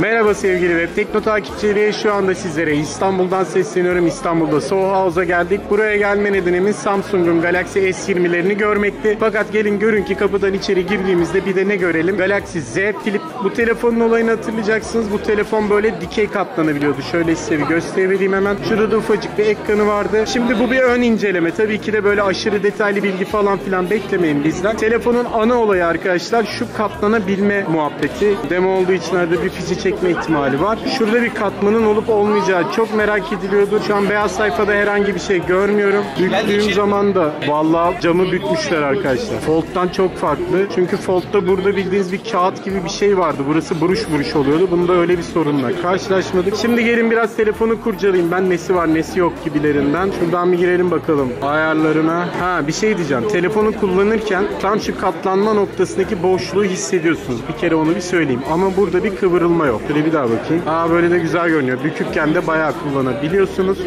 Merhaba sevgili Web Tekno takipçileri. Şu anda sizlere İstanbul'dan sesleniyorum. İstanbul'da Soho House'a geldik. Buraya gelme nedenimiz Samsung'un Galaxy S20'lerini görmekti. Fakat gelin görün ki kapıdan içeri girdiğimizde bir de ne görelim? Galaxy Z Flip. Bu telefonun olayını hatırlayacaksınız. Bu telefon böyle dikey katlanabiliyordu. Şöyle size bir göstereyim hemen. Şurada da ufacık bir ekranı vardı. Şimdi bu bir ön inceleme. Tabii ki de böyle aşırı detaylı bilgi falan filan beklemeyin bizden. Telefonun ana olayı arkadaşlar şu katlanabilme muhabbeti. Demo olduğu için arada bir fişi çekme ihtimali var. Şurada bir katmanın olup olmayacağı çok merak ediliyordu. Şu an beyaz sayfada herhangi bir şey görmüyorum. Büktüğüm zaman da vallahi camı bükmüşler arkadaşlar. Fold'dan çok farklı. Çünkü Fold'da burada bildiğiniz bir kağıt gibi bir şey vardı. Burası buruş buruş oluyordu. Bunda öyle bir sorunla karşılaşmadık. Şimdi gelin biraz telefonu kurcalayayım. Ben nesi var nesi yok gibilerinden. Şuradan bir girelim bakalım. Ayarlarına. Ha bir şey diyeceğim. Telefonu kullanırken tam şu katlanma noktasındaki boşluğu hissediyorsunuz. Bir kere onu bir söyleyeyim. Ama burada bir kıvırılma yok. Şöyle bir daha bakayım. Aa böyle de güzel görünüyor. Bükükken de bayağı kullanabiliyorsunuz.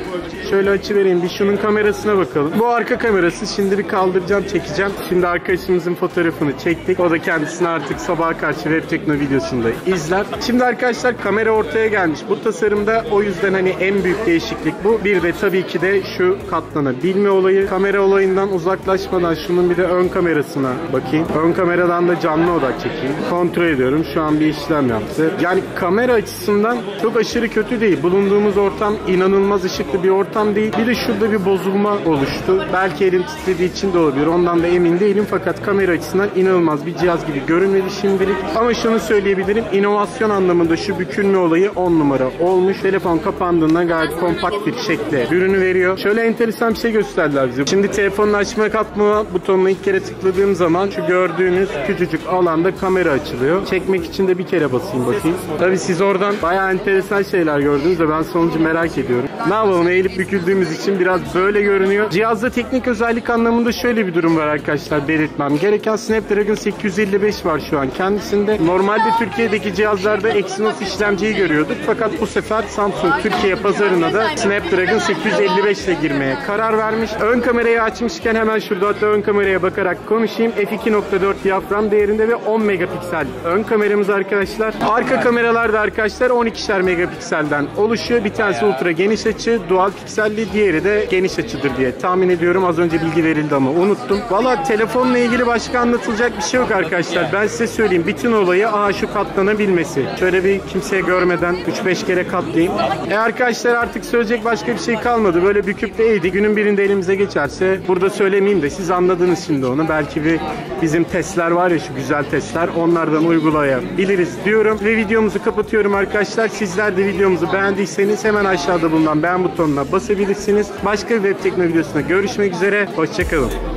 Şöyle açı vereyim. Bir şunun kamerasına bakalım. Bu arka kamerası. Şimdi bir kaldıracağım, çekeceğim. Şimdi arkadaşımızın fotoğrafını çektik. O da kendisini artık sabaha karşı web tekno videosunda izler. Şimdi arkadaşlar kamera ortaya gelmiş. Bu tasarımda o yüzden hani en büyük değişiklik bu. Bir de tabii ki de şu katlanabilme olayı. Kamera olayından uzaklaşmadan şunun bir de ön kamerasına bakayım. Ön kameradan da canlı odak çekeyim. Kontrol ediyorum. Şu an bir işlem yaptı. Yani kamera açısından çok aşırı kötü değil. Bulunduğumuz ortam inanılmaz ışıklı bir ortam değil. Bir de şurada bir bozulma oluştu. Belki elim titrediği için de olabilir. Ondan da emin değilim. Fakat kamera açısından inanılmaz bir cihaz gibi görünmedi şimdilik. Ama şunu söyleyebilirim. İnovasyon anlamında şu bükülme olayı 10 numara olmuş. Telefon kapandığında gayet kompakt bir şekle ürünü veriyor. Şöyle enteresan bir şey gösterdiler bize. Şimdi telefonun açma katma butonuna ilk kere tıkladığım zaman şu gördüğünüz küçücük alanda kamera açılıyor. Çekmek için de bir kere basayım bakayım. Tabi siz oradan bayağı enteresan şeyler gördünüz de ben sonucu merak ediyorum. Ne yapalım eğilip büküldüğümüz için biraz böyle görünüyor. Cihazda teknik özellik anlamında şöyle bir durum var arkadaşlar belirtmem gereken Snapdragon 855 var şu an kendisinde. Normalde Türkiye'deki cihazlarda Exynos işlemciyi görüyorduk fakat bu sefer Samsung Türkiye pazarına da Snapdragon 855 ile girmeye karar vermiş. Ön kamerayı açmışken hemen şurada hatta ön kameraya bakarak konuşayım. f2.4 diyafram değerinde ve 10 megapiksel ön kameramız arkadaşlar. Arka kameralar da arkadaşlar 12'şer megapikselden oluşuyor. Bir tanesi ultra geniş açı, dual pikselli, diğeri de geniş açıdır diye tahmin ediyorum. Az önce bilgi verildi ama unuttum. Valla telefonla ilgili başka anlatılacak bir şey yok arkadaşlar. Ben size söyleyeyim. Bütün olayı aha şu katlanabilmesi. Şöyle bir kimseye görmeden 3-5 kere katlayayım. E arkadaşlar artık söyleyecek başka bir şey kalmadı. Böyle büküp de eğdi. Günün birinde elimize geçerse burada söylemeyeyim de siz anladınız şimdi onu. Belki bir bizim testler var ya şu güzel testler. Onlardan uygulayabiliriz diyorum. Ve kapatıyorum arkadaşlar. Sizler de videomuzu beğendiyseniz hemen aşağıda bulunan beğen butonuna basabilirsiniz. Başka bir web tekno videosunda görüşmek üzere. Hoşçakalın.